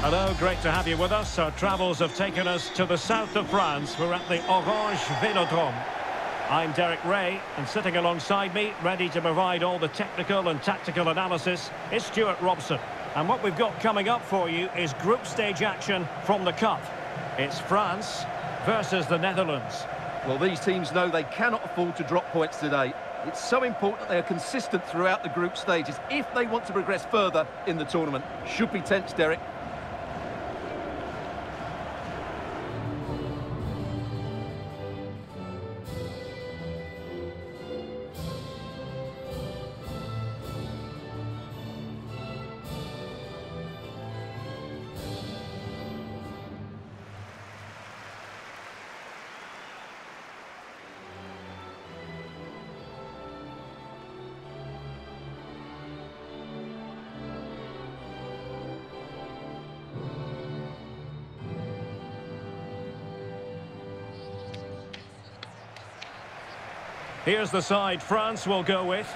Hello, great to have you with us. Our travels have taken us to the south of France. We're at the Orange Velodrome. I'm Derek Rae, and sitting alongside me, ready to provide all the technical and tactical analysis, is Stewart Robson. And what we've got coming up for you is group stage action from the Cup. It's France versus the Netherlands. Well, these teams know they cannot afford to drop points today. It's so important that they are consistent throughout the group stages if they want to progress further in the tournament. Should be tense, Derek. Here's the side France will go with.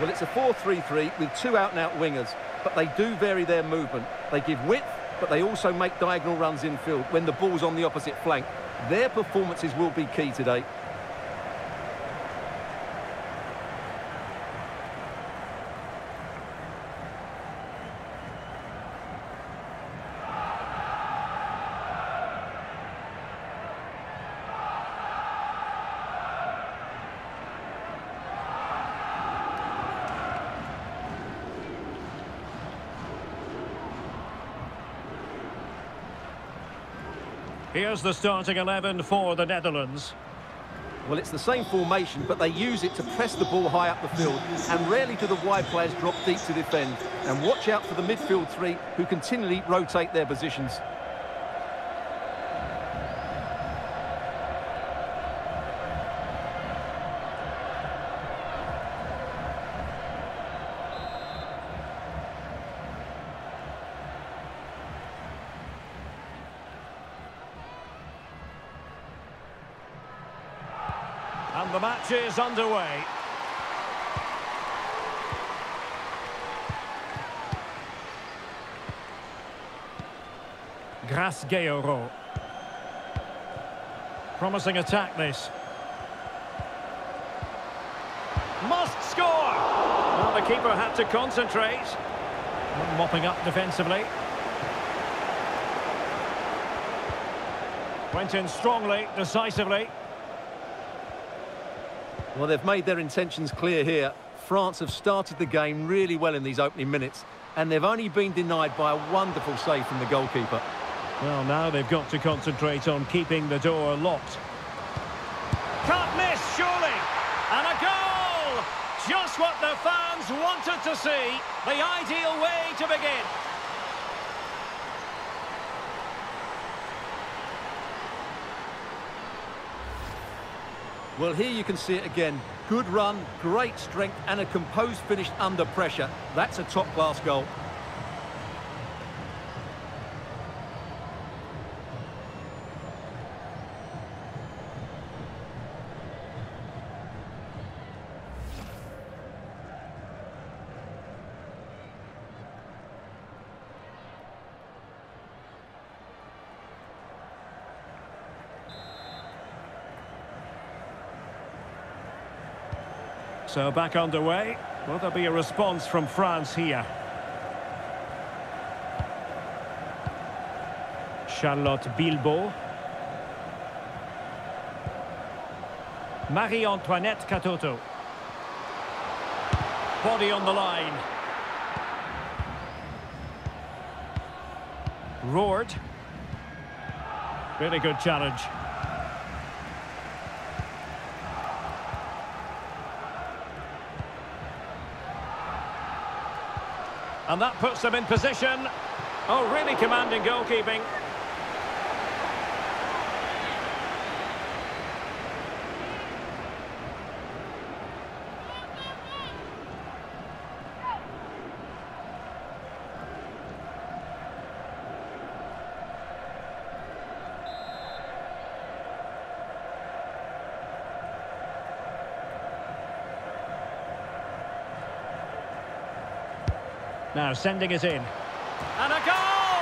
Well, it's a 4-3-3 with two out-and-out wingers, but they do vary their movement. They give width, but they also make diagonal runs infield when the ball's on the opposite flank. Their performances will be key today. Here's the starting 11 for the Netherlands. Well, it's the same formation, but they use it to press the ball high up the field, and rarely do the wide players drop deep to defend. And watch out for the midfield three, who continually rotate their positions. Match is underway. Grace Geyoro. Promising attack this. Must score! Well, the keeper had to concentrate. Mopping up defensively. Went in strongly, decisively. Well, they've made their intentions clear here. France have started the game really well in these opening minutes, and they've only been denied by a wonderful save from the goalkeeper. Well, now they've got to concentrate on keeping the door locked. Can't miss, surely! And a goal! Just what the fans wanted to see. The ideal way to begin. Well, here you can see it again. Good run, great strength, and a composed finish under pressure. That's a top-class goal. So back underway. Will there be a response from France here? Charlotte Bilbault. Marie-Antoinette Katoto. Body on the line. Roared. Really good challenge. And that puts them in position. Oh, really commanding goalkeeping. Now sending it in. And a goal!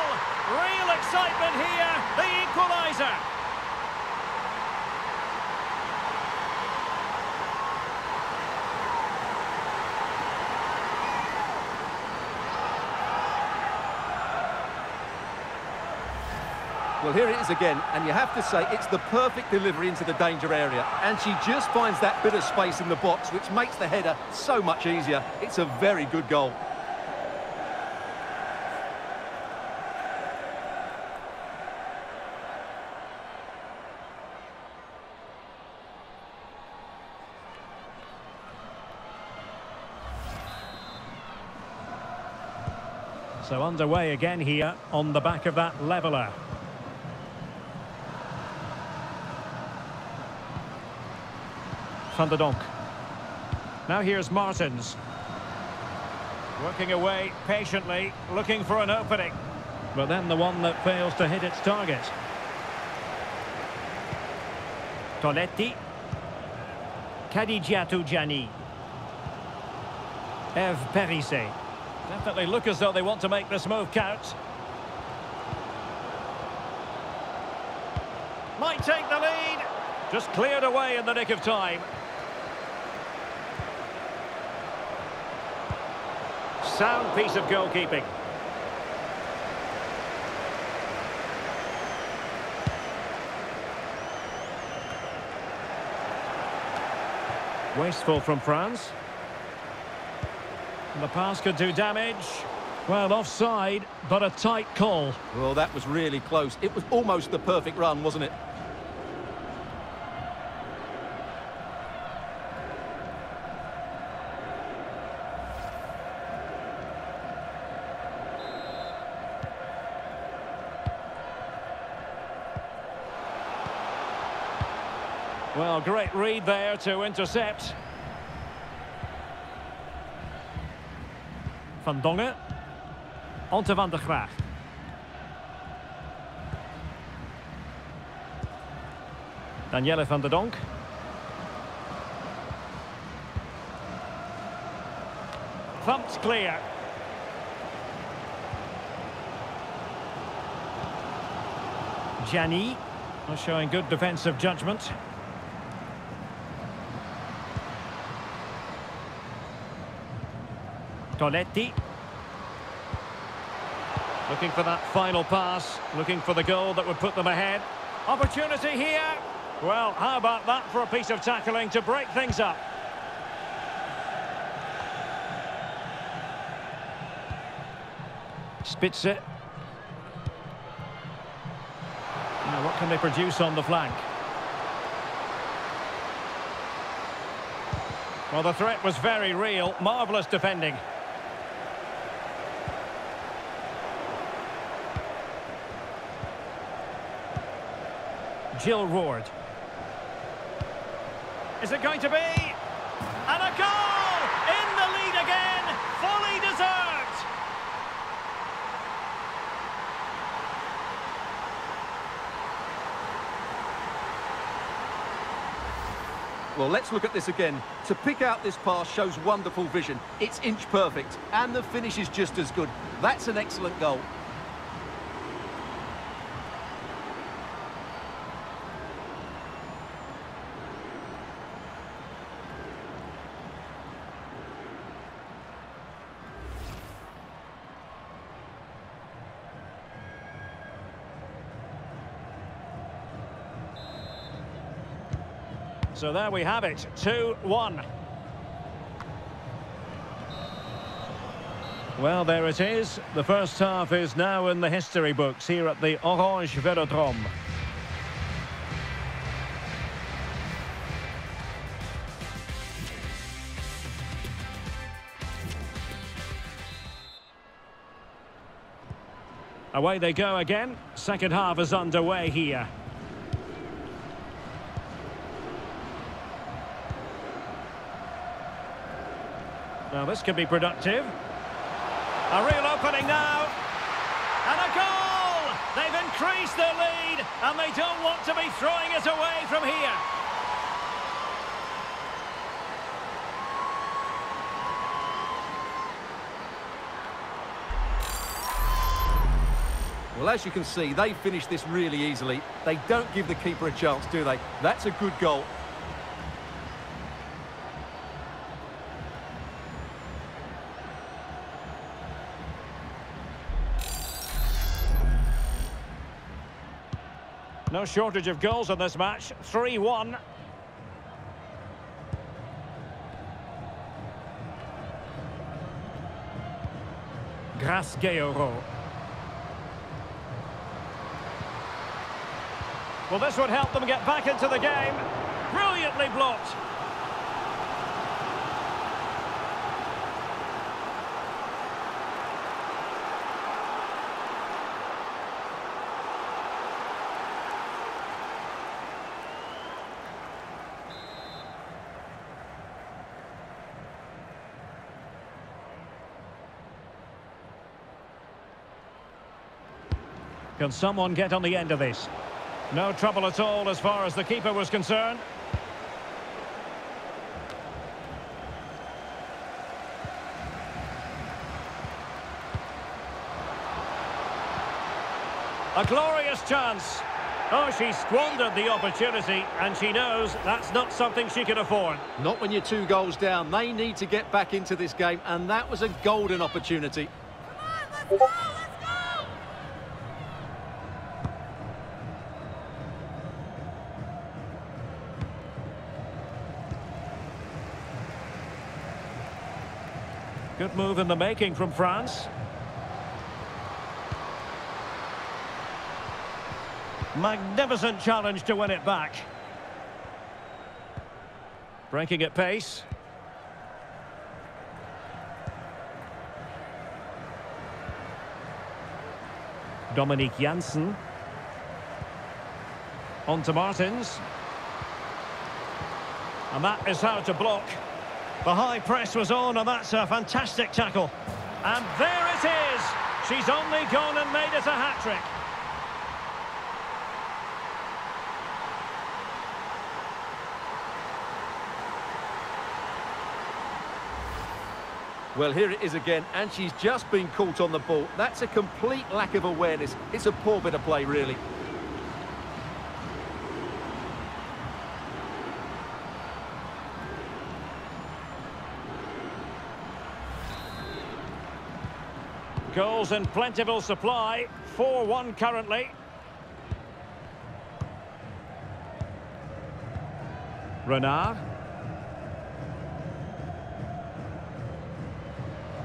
Real excitement here, the equaliser. Well, here it is again, and you have to say it's the perfect delivery into the danger area. And she just finds that bit of space in the box, which makes the header so much easier. It's a very good goal. So underway again here on the back of that leveller. Van der Donk. Now here's Martens. Working away patiently, looking for an opening. But then the one that fails to hit its target. Toletti. Kadidiatou Diani. Eve Perisset. Definitely look as though they want to make this move count. Might take the lead. Just cleared away in the nick of time. Sound piece of goalkeeping. Wasteful from France. The pass could do damage. Well, offside, but a tight call. Well, that was really close. It was almost the perfect run, wasn't it? Well, great read there to intercept. Van Dongen. Onto Van der Gragt. Danielle van der Donk. Thumped clear. Diani showing good defensive judgment. Toletti. Looking for that final pass, looking for the goal that would put them ahead. Opportunity here. Well, how about that for a piece of tackling to break things up? Spitse. Now, what can they produce on the flank? Well, the threat was very real. Marvellous defending. Jill Roord. Is it going to be? And a goal! In the lead again! Fully deserved! Well, let's look at this again. To pick out this pass shows wonderful vision. It's inch perfect, and the finish is just as good. That's an excellent goal. So there we have it, 2-1. Well, there it is. The first half is now in the history books here at the Orange Velodrome. Away they go again. Second half is underway here. Now this could be productive. A real opening now. And a goal! They've increased their lead and they don't want to be throwing it away from here. Well, as you can see, they finished this really easily. They don't give the keeper a chance, do they? That's a good goal, No shortage of goals in this match. 3-1. Grace Well, this would help them get back into the game. Brilliantly blocked. Can someone get on the end of this? No trouble at all as far as the keeper was concerned. A glorious chance. Oh, she squandered the opportunity, and she knows that's not something she can afford. Not when you're two goals down. They need to get back into this game, and that was a golden opportunity. Come on, Good move in the making from France. Magnificent challenge to win it back. Breaking at pace. Dominique Janssen. On to Martens. And that is how to block. The high press was on, and that's a fantastic tackle. And there it is! She's only gone and made it a hat-trick. Well, here it is again, and she's just been caught on the ball. That's a complete lack of awareness. It's a poor bit of play, really. Goals in plentiful supply. 4-1 currently. Renard.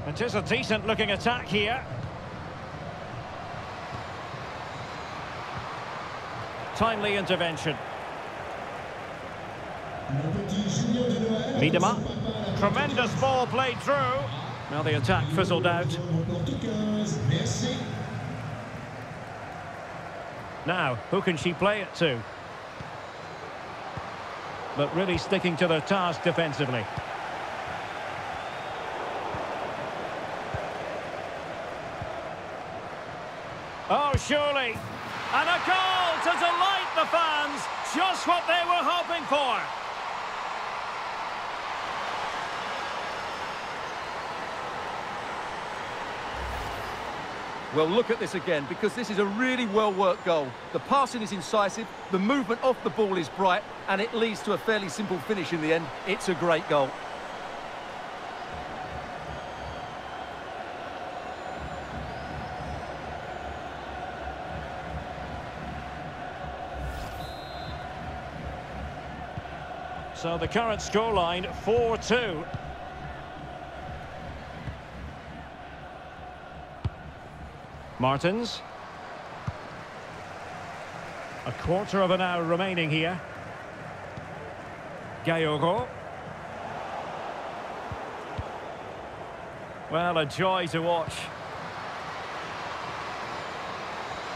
It is a decent looking attack here. Timely intervention. Miedema. Tremendous ball played through. Now the attack fizzled out. Now, who can she play it to? But really sticking to their task defensively. Oh, surely. And a goal to delight the fans. Just what they were hoping for. Well, look at this again, because this is a really well-worked goal. The passing is incisive, the movement off the ball is bright, and it leads to a fairly simple finish in the end. It's a great goal. So the current scoreline, 4-2. Martens. A quarter of an hour remaining here. Geyoro. Well, a joy to watch.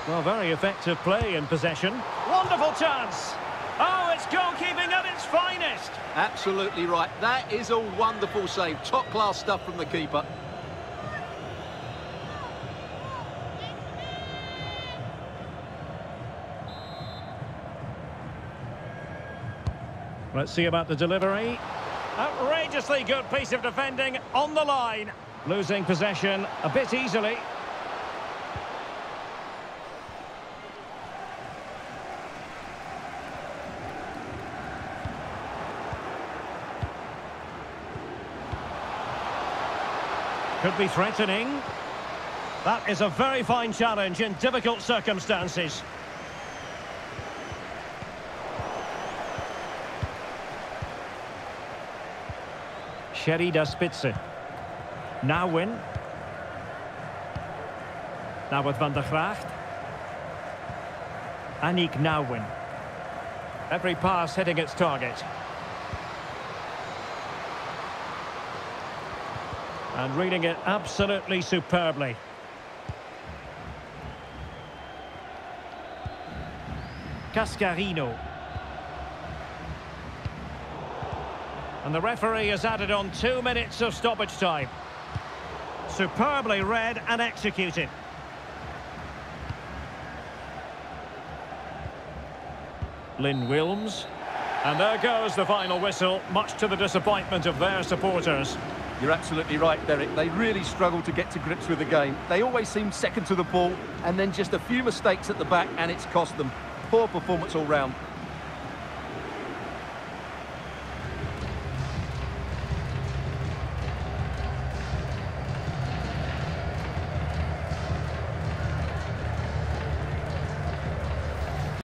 Well, very effective play in possession. Wonderful chance. Oh, it's goalkeeping at its finest. Absolutely right. That is a wonderful save. Top-class stuff from the keeper. Let's see about the delivery. Outrageously good piece of defending on the line. Losing possession a bit easily. Could be threatening. That is a very fine challenge in difficult circumstances. Sherida Spitse. Now win. Now with Van der Gragt. Aniek Nouwen. Every pass hitting its target. And reading it absolutely superbly. Cascarino. And the referee has added on two minutes of stoppage time. Superbly read and executed. Lynn Wilms. And there goes the final whistle, much to the disappointment of their supporters. You're absolutely right, Derek. They really struggled to get to grips with the game. They always seem second to the ball, and then just a few mistakes at the back, and it's cost them. Poor performance all round.